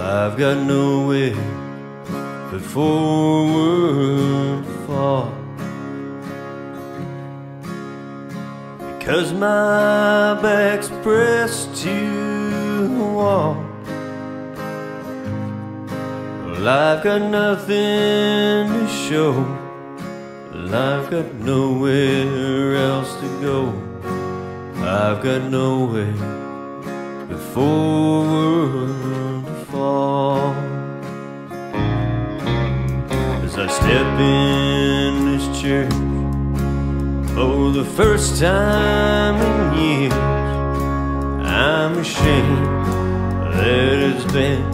I've got nowhere but forward to fall. Because my back's pressed to the wall. Well, I've got nothing to show. Well, I've got nowhere else to go. I've got nowhere but forward first time in years, I'm ashamed that it's been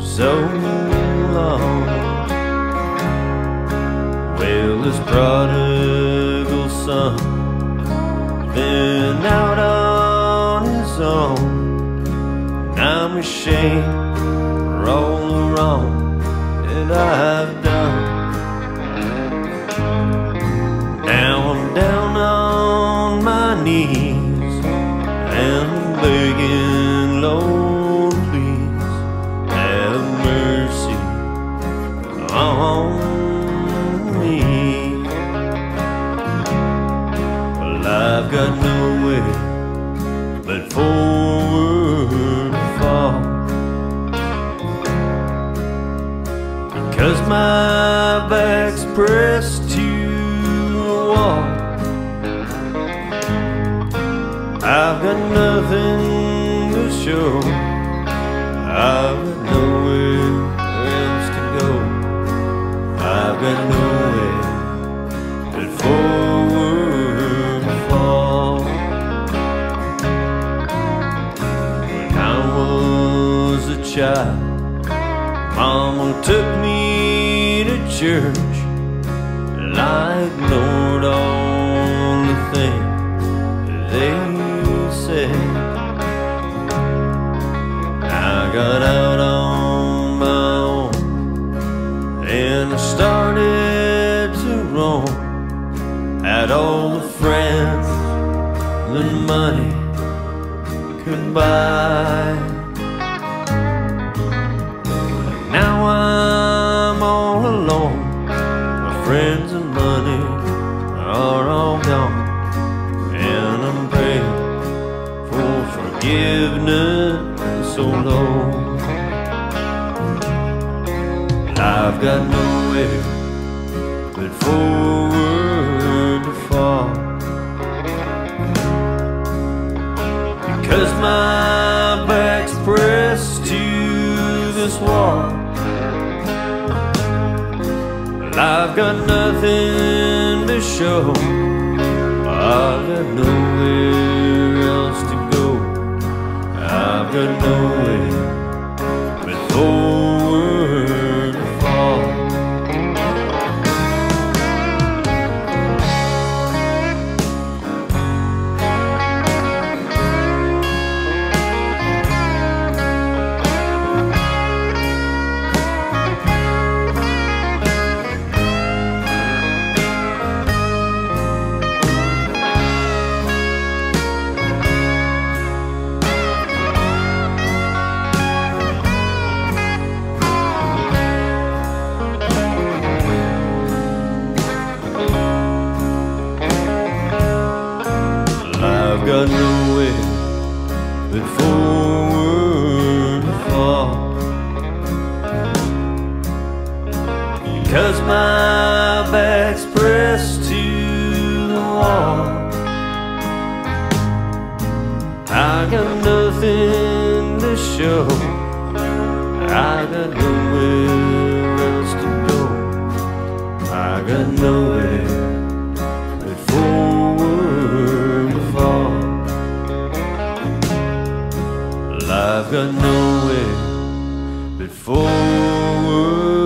so long. Well, this prodigal son been out on his own. And I'm ashamed for all the wrong that I've done. My back's pressed to the wall. I've got nothing to show. Mama took me to church and I ignored all the things they said. I got out on my own and I started to roam. Had all the friends that money could buy. Forgiveness, so Lord. I've got nowhere but forward to fall. Because my back's pressed to this wall. Well, I've got nothing to show. I've got nowhere Got nowhere To fall. Because my back's pressed to the wall. I got nothing to show. I got nowhere else to go. I got nowhere I've got nowhere but forward.